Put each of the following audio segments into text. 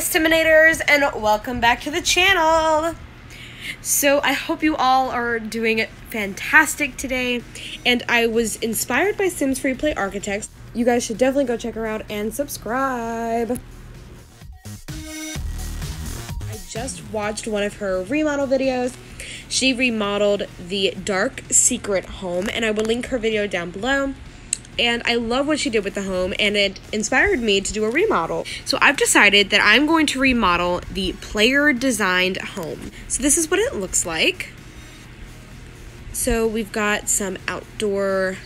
Simanators, and welcome back to the channel. So, I hope you all are doing fantastic today, and I was inspired by Sims Free Play Architects. You guys should definitely go check her out and subscribe. I just watched one of her remodel videos. She remodeled the Dark Secret home, and I will link her video down below and I love what she did with the home, and it inspired me to do a remodel. So I've decided that I'm going to remodel the player designed home. So this is what it looks like. So we've got some outdoor,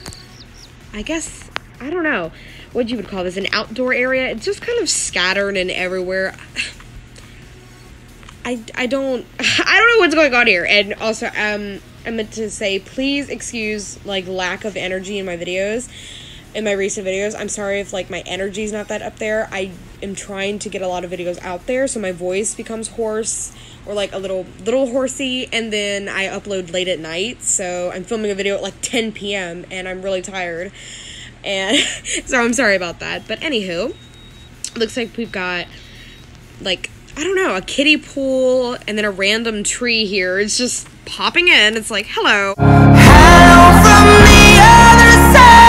I guess, I don't know what you would call this, an outdoor area. It's just kind of scattered and everywhere. I, I don't I don't know what's going on here. And also um I meant to say please excuse like lack of energy in my videos in my recent videos. I'm sorry if like my energy's not that up there. I am trying to get a lot of videos out there so my voice becomes hoarse or like a little little horsey and then I upload late at night. So I'm filming a video at like 10 p.m. and I'm really tired. And so I'm sorry about that. But anywho, looks like we've got like I don't know, a kiddie pool and then a random tree here. It's just popping in. It's like, hello. Hello from the other side.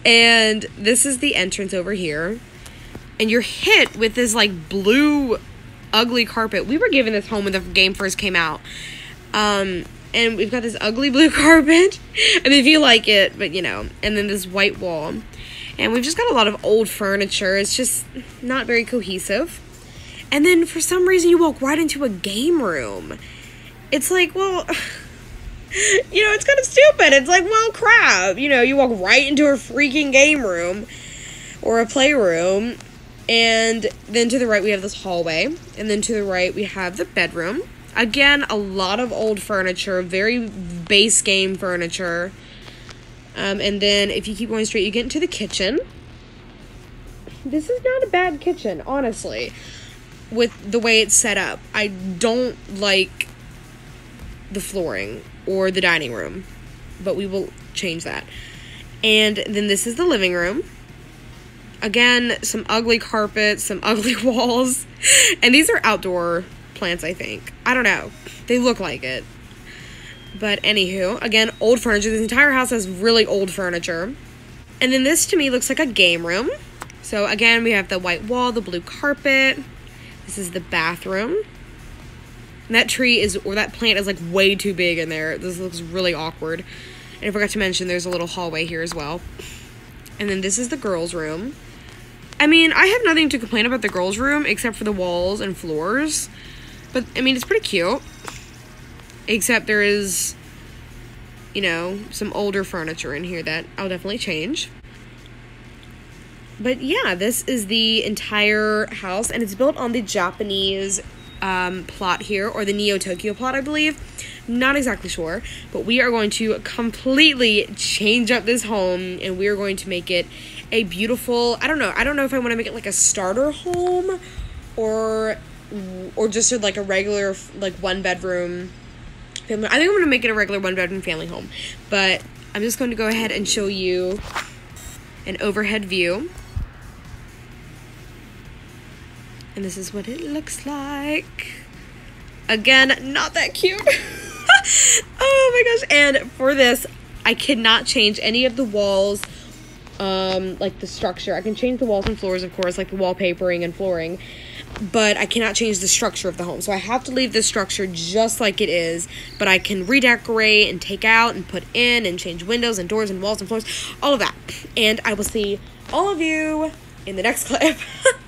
and this is the entrance over here. And you're hit with this like blue ugly carpet. We were given this home when the game first came out. Um and we've got this ugly blue carpet. I mean if you like it, but you know, and then this white wall. And we've just got a lot of old furniture. It's just not very cohesive. And then for some reason, you walk right into a game room. It's like, well, you know, it's kind of stupid. It's like, well, crap. You know, you walk right into a freaking game room or a playroom. And then to the right, we have this hallway. And then to the right, we have the bedroom. Again, a lot of old furniture, very base game furniture. Um, and then if you keep going straight, you get into the kitchen. This is not a bad kitchen, honestly, with the way it's set up. I don't like the flooring or the dining room, but we will change that. And then this is the living room. Again, some ugly carpets, some ugly walls. And these are outdoor plants, I think. I don't know. They look like it. But anywho, again, old furniture. This entire house has really old furniture. And then this to me looks like a game room. So again, we have the white wall, the blue carpet. This is the bathroom. And that tree is, or that plant is like way too big in there. This looks really awkward. And I forgot to mention there's a little hallway here as well. And then this is the girls' room. I mean, I have nothing to complain about the girls' room except for the walls and floors. But, I mean, it's pretty cute. Except there is, you know, some older furniture in here that I'll definitely change. But yeah, this is the entire house, and it's built on the Japanese um, plot here, or the Neo Tokyo plot, I believe. Not exactly sure, but we are going to completely change up this home, and we are going to make it a beautiful. I don't know. I don't know if I want to make it like a starter home, or or just like a regular like one bedroom family. I think I'm going to make it a regular one bedroom family home. But I'm just going to go ahead and show you an overhead view. And this is what it looks like. Again, not that cute. oh my gosh. And for this, I cannot change any of the walls, um, like the structure. I can change the walls and floors, of course, like the wallpapering and flooring but I cannot change the structure of the home. So I have to leave the structure just like it is, but I can redecorate and take out and put in and change windows and doors and walls and floors, all of that. And I will see all of you in the next clip.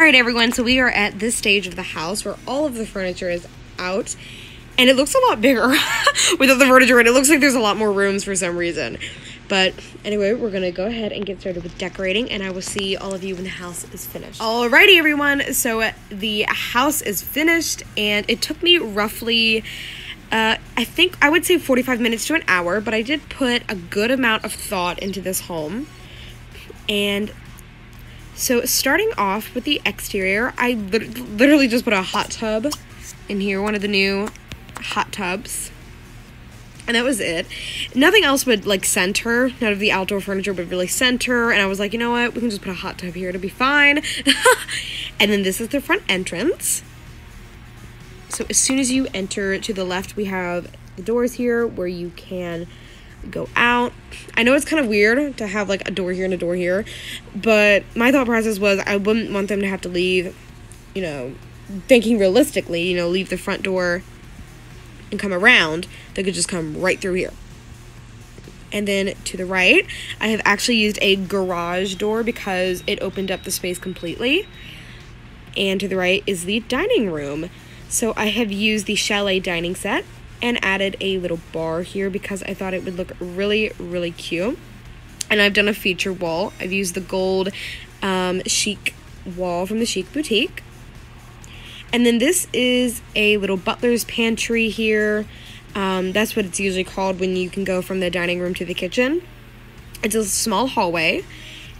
All right, everyone. So we are at this stage of the house where all of the furniture is out, and it looks a lot bigger without the furniture, and it looks like there's a lot more rooms for some reason. But anyway, we're gonna go ahead and get started with decorating, and I will see all of you when the house is finished. Alrighty, everyone. So uh, the house is finished, and it took me roughly. Uh, I think I would say 45 minutes to an hour, but I did put a good amount of thought into this home. And so, starting off with the exterior, I literally just put a hot tub in here, one of the new hot tubs. And that was it. Nothing else would like center. None of the outdoor furniture would really center. And I was like, you know what? We can just put a hot tub here It'll be fine. and then this is the front entrance. So as soon as you enter to the left, we have the doors here where you can go out. I know it's kind of weird to have like a door here and a door here, but my thought process was I wouldn't want them to have to leave, you know, thinking realistically, you know, leave the front door and come around. They could just come right through here. And then to the right, I have actually used a garage door because it opened up the space completely. And to the right is the dining room. So I have used the chalet dining set and added a little bar here because I thought it would look really, really cute. And I've done a feature wall. I've used the gold um, chic wall from the Chic Boutique. And then this is a little butler's pantry here. Um, that's what it's usually called when you can go from the dining room to the kitchen. It's a small hallway.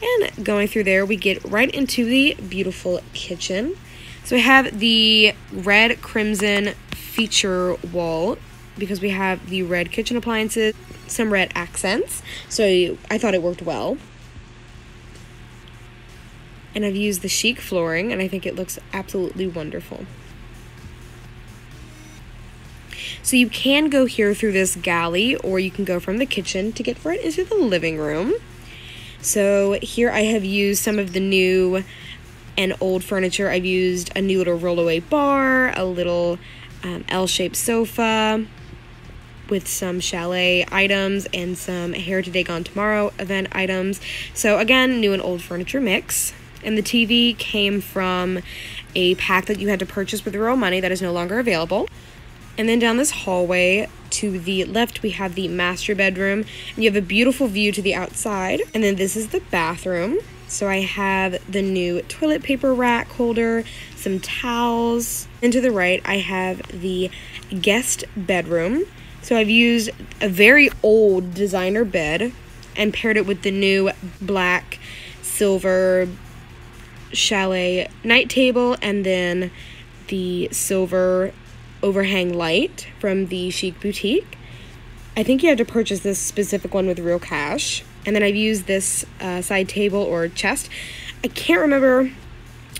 And going through there, we get right into the beautiful kitchen. So we have the red crimson feature wall because we have the red kitchen appliances, some red accents. So I thought it worked well. And I've used the chic flooring and I think it looks absolutely wonderful. So you can go here through this galley or you can go from the kitchen to get right into the living room. So here I have used some of the new and old furniture. I've used a new little rollaway bar, a little um, L-shaped sofa, with some chalet items and some hair today gone tomorrow event items. So again new and old furniture mix. And the tv came from a pack that you had to purchase with your own money that is no longer available. And then down this hallway to the left we have the master bedroom. And you have a beautiful view to the outside. And then this is the bathroom. So I have the new toilet paper rack holder, some towels, and to the right I have the guest bedroom. So I've used a very old designer bed and paired it with the new black silver chalet night table and then the silver overhang light from the Chic Boutique. I think you have to purchase this specific one with real cash. And then I've used this uh, side table or chest. I can't remember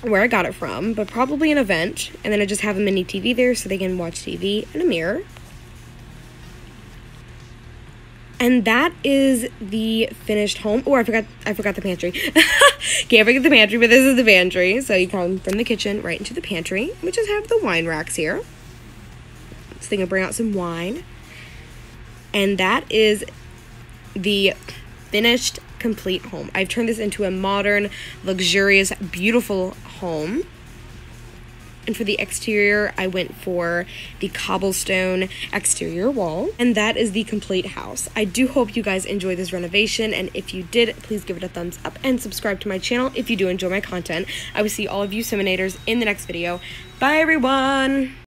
where I got it from, but probably an event. And then I just have a mini TV there so they can watch TV and a mirror. And that is the finished home. Oh, I forgot I forgot the pantry. Can't forget the pantry, but this is the pantry. So you come from the kitchen right into the pantry. We just have the wine racks here. So they can bring out some wine. And that is the finished complete home. I've turned this into a modern, luxurious, beautiful home. And for the exterior, I went for the cobblestone exterior wall. And that is the complete house. I do hope you guys enjoy this renovation. And if you did, please give it a thumbs up and subscribe to my channel if you do enjoy my content. I will see all of you Simanators in the next video. Bye, everyone!